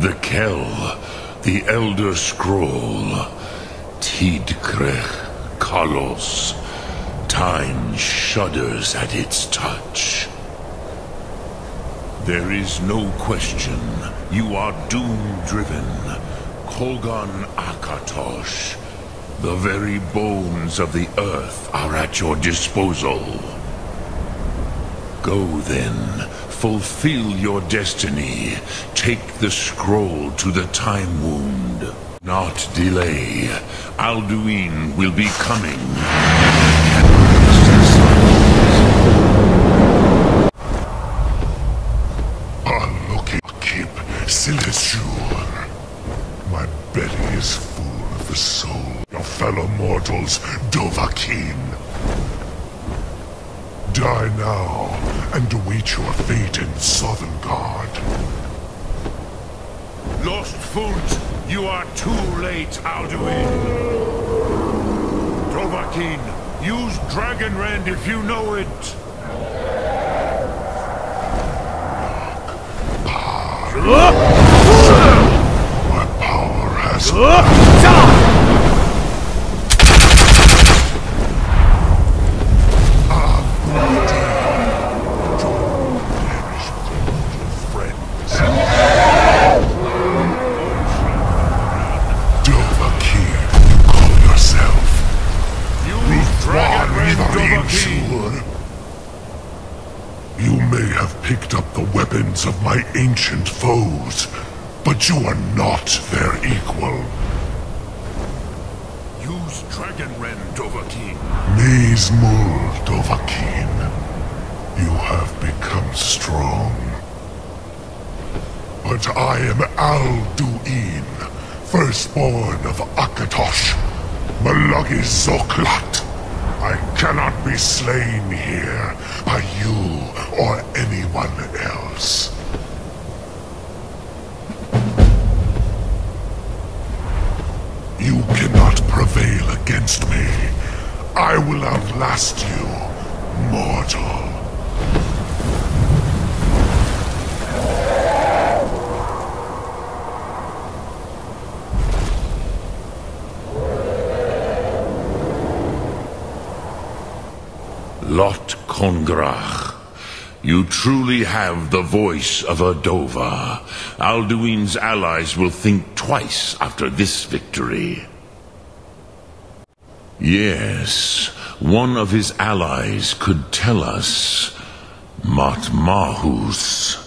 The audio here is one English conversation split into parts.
The Kel, the Elder Scroll, Tidkrech Kalos. Time shudders at its touch. There is no question. You are doom-driven. Kogaan Akatosh. The very bones of the earth are at your disposal. Go then, fulfill your destiny. Take the scroll to the Time Wound. Not delay. Alduin will be coming. Silesur. My belly is full of the soul of fellow mortals, Dovahkiin. Die now and await your fate in Sovngarde. Lost Foot, you are too late, Alduin. Dovahkiin, use Dragon Rend if you know it. Sure. You may have picked up the weapons of my ancient foes, but you are not their equal. Use Dragon Rend, Dovahkiin. Maze Mul Dovahkiin, you have become strong. But I am Alduin, firstborn of Akatosh, Malagi Zoklat. I cannot be slain here by you or anyone else. You cannot prevail against me. I will outlast you, mortal. Lot Kongrach. You truly have the voice of a dovah. Alduin's allies will think twice after this victory. Yes, one of his allies could tell us Matmahus,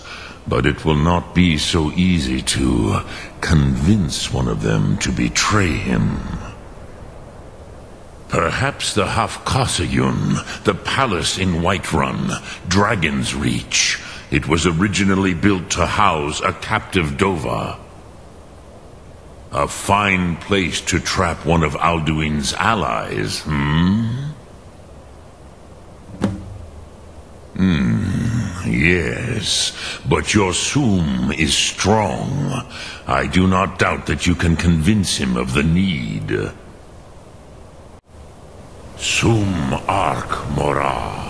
but it will not be so easy to convince one of them to betray him. Perhaps the Hafkasayun, the palace in Whiterun, Dragon's Reach. It was originally built to house a captive dovah. A fine place to trap one of Alduin's allies, hmm? Hmm, yes. But your Thu'um is strong. I do not doubt that you can convince him of the need. Thu'um Ark Mora.